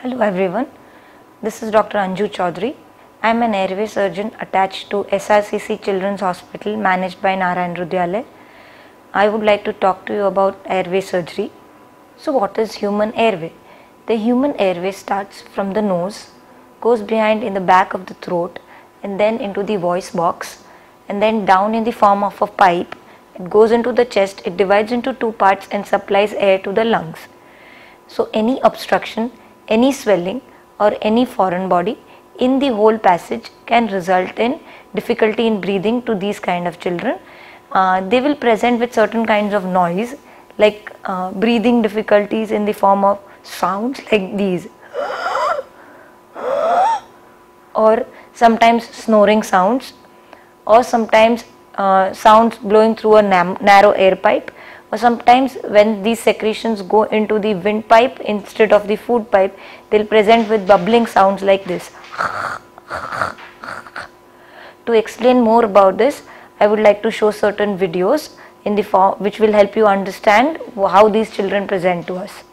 Hello everyone, this is Dr. Anjoo Choudhary. I am an airway surgeon attached to SRCC Children's Hospital managed by Narayan Hrudayalaya. I would like to talk to you about airway surgery. So what is human airway? The human airway starts from the nose, goes behind in the back of the throat and then into the voice box and then down in the form of a pipe. It goes into the chest, it divides into two parts and supplies air to the lungs. So any obstruction, any swelling or any foreign body in the whole passage can result in difficulty in breathing to these kind of children. Uh, they will present with certain kinds of noise like uh, breathing difficulties in the form of sounds like these or sometimes snoring sounds or sometimes uh, sounds blowing through a narrow air pipe or sometimes when these secretions go into the windpipe instead of the food pipe they'll present with bubbling sounds like this. To explain more about this i would like to show certain videos in the form which will help you understand how these children present to us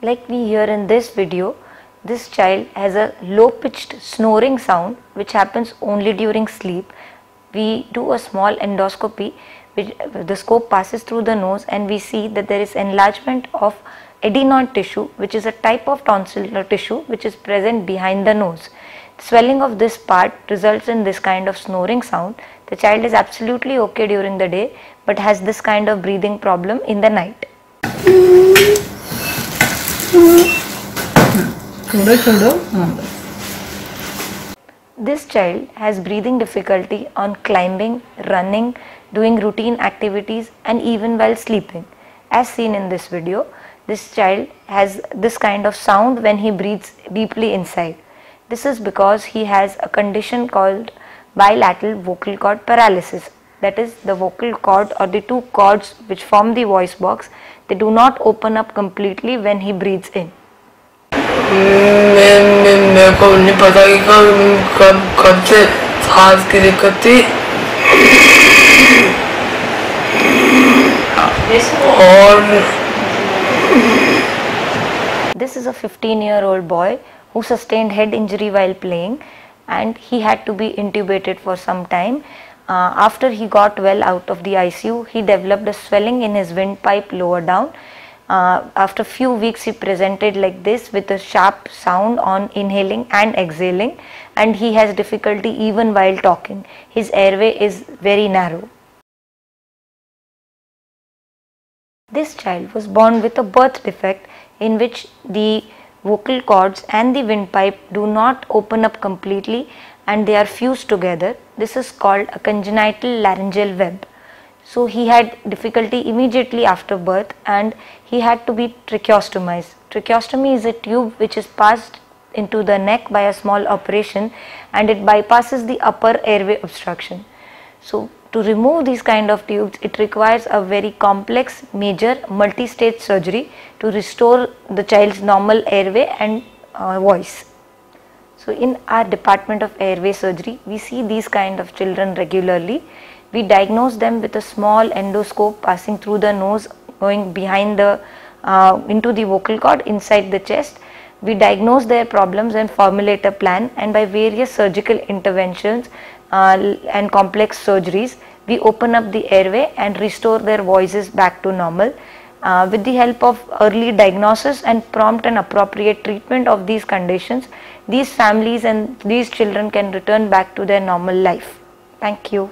Like we hear in this video, this child has a low pitched snoring sound which happens only during sleep. We do a small endoscopy which the scope passes through the nose and we see that there is enlargement of adenoid tissue which is a type of tonsillar tissue which is present behind the nose. Swelling of this part results in this kind of snoring sound. The child is absolutely okay during the day but has this kind of breathing problem in the night. This child has breathing difficulty on climbing, running, doing routine activities and even while sleeping. As seen in this video, this child has this kind of sound when he breathes deeply inside. This is because he has a condition called bilateral vocal cord paralysis. That is the vocal cord or the two cords which form the voice box they do not open up completely when he breathes in. मेरे को नहीं पता कि कब कब कब से सांस की दिक्कत थी और this is a 15 year old boy who sustained head injury while playing and he had to be intubated for some time uh, after he got well out of the ICU, he developed a swelling in his windpipe lower down. Uh, after few weeks, he presented like this with a sharp sound on inhaling and exhaling and he has difficulty even while talking. His airway is very narrow. This child was born with a birth defect in which the vocal cords and the windpipe do not open up completely and they are fused together. This is called a congenital laryngeal web. So he had difficulty immediately after birth and he had to be tracheostomized. Tracheostomy is a tube which is passed into the neck by a small operation and it bypasses the upper airway obstruction. So to remove these kind of tubes it requires a very complex major multi-stage surgery to restore the child's normal airway and uh, voice. So in our department of airway surgery, we see these kind of children regularly. We diagnose them with a small endoscope passing through the nose, going behind the, uh, into the vocal cord inside the chest. We diagnose their problems and formulate a plan and by various surgical interventions uh, and complex surgeries, we open up the airway and restore their voices back to normal. Uh, with the help of early diagnosis and prompt and appropriate treatment of these conditions, these families and these children can return back to their normal life. Thank you.